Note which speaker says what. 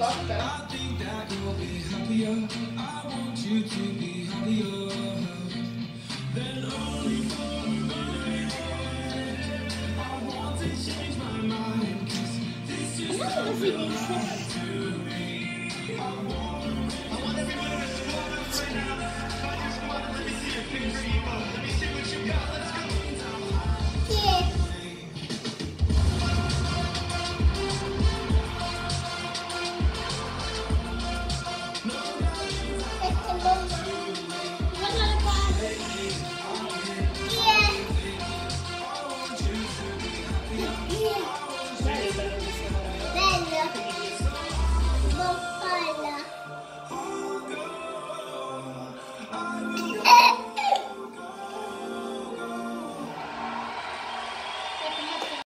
Speaker 1: I think that you'll be happier. I want you to be happier than only for a. I want to change my mind. Cause this just doesn't feel right to me. Thank you.